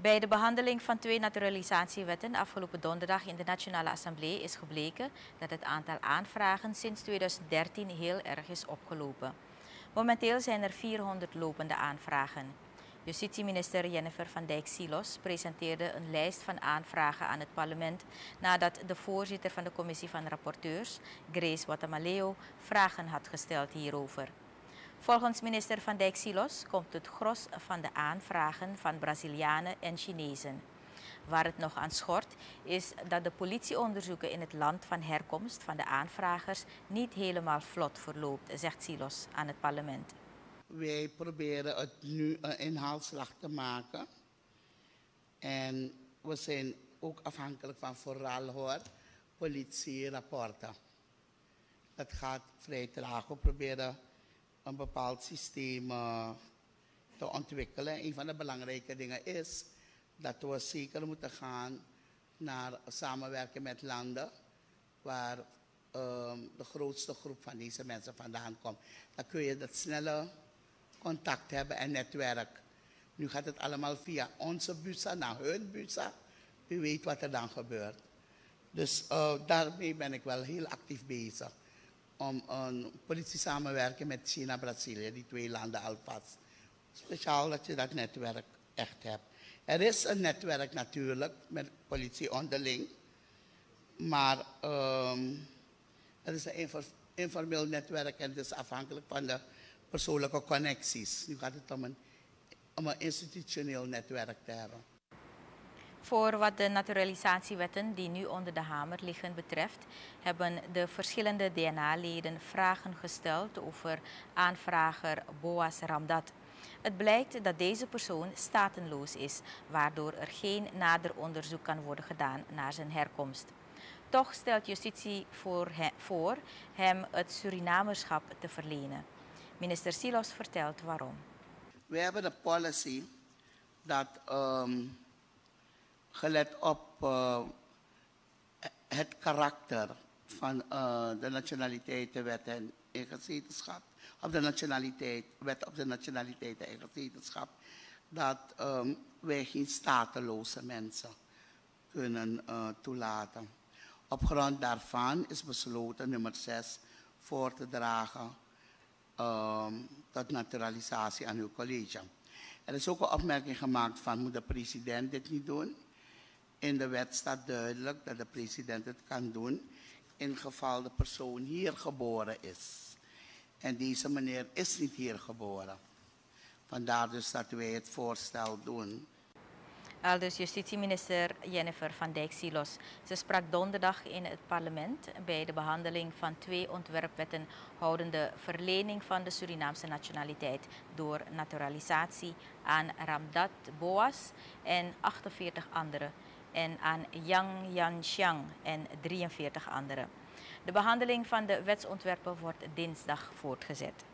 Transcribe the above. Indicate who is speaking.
Speaker 1: Bij de behandeling van twee naturalisatiewetten afgelopen donderdag in de Nationale Assemblée is gebleken dat het aantal aanvragen sinds 2013 heel erg is opgelopen. Momenteel zijn er 400 lopende aanvragen. Justitieminister Jennifer van Dijk-Silos presenteerde een lijst van aanvragen aan het parlement nadat de voorzitter van de commissie van rapporteurs, Grace Watamaleo, vragen had gesteld hierover. Volgens minister Van Dijk Silos komt het gros van de aanvragen van Brazilianen en Chinezen. Waar het nog aan schort is dat de politieonderzoeken in het land van herkomst van de aanvragers niet helemaal vlot verloopt, zegt Silos aan het parlement.
Speaker 2: Wij proberen het nu een inhaalslag te maken. En we zijn ook afhankelijk van vooral hoor, politierapporten. Het gaat vrij traag. We proberen een bepaald systeem uh, te ontwikkelen. Een van de belangrijke dingen is dat we zeker moeten gaan naar samenwerken met landen waar um, de grootste groep van deze mensen vandaan komt. Dan kun je dat snelle contact hebben en netwerk. Nu gaat het allemaal via onze busa naar hun busa. U weet wat er dan gebeurt. Dus uh, daarmee ben ik wel heel actief bezig om een politie samenwerken met China Brazilië, die twee landen alvast. Speciaal dat je dat netwerk echt hebt. Er is een netwerk natuurlijk met politie onderling, maar um, er is een informeel netwerk en het is afhankelijk van de persoonlijke connecties. Nu gaat het om een, om een institutioneel netwerk te hebben.
Speaker 1: Voor wat de naturalisatiewetten die nu onder de hamer liggen betreft, hebben de verschillende DNA-leden vragen gesteld over aanvrager Boas Ramdat. Het blijkt dat deze persoon statenloos is, waardoor er geen nader onderzoek kan worden gedaan naar zijn herkomst. Toch stelt justitie voor, voor hem het Surinamerschap te verlenen. Minister Silos vertelt waarom.
Speaker 2: We hebben de policy dat um gelet op uh, het karakter van uh, de nationaliteitenwet en ingezetenschap, op de nationaliteit, wet op de nationaliteit en ingezetenschap, dat um, wij geen stateloze mensen kunnen uh, toelaten. Op grond daarvan is besloten nummer 6 voor te dragen um, tot naturalisatie aan uw college. Er is ook een opmerking gemaakt van moet de president dit niet doen? In de wet staat duidelijk dat de president het kan doen in geval de persoon hier geboren is. En deze meneer is niet hier geboren. Vandaar dus dat wij het voorstel doen.
Speaker 1: Aldus justitieminister Jennifer van Dijk-Silos. Ze sprak donderdag in het parlement bij de behandeling van twee ontwerpwetten houdende verlening van de Surinaamse nationaliteit door naturalisatie aan Ramdat Boas en 48 anderen en aan Yang Yanxiang en 43 anderen. De behandeling van de wetsontwerpen wordt dinsdag voortgezet.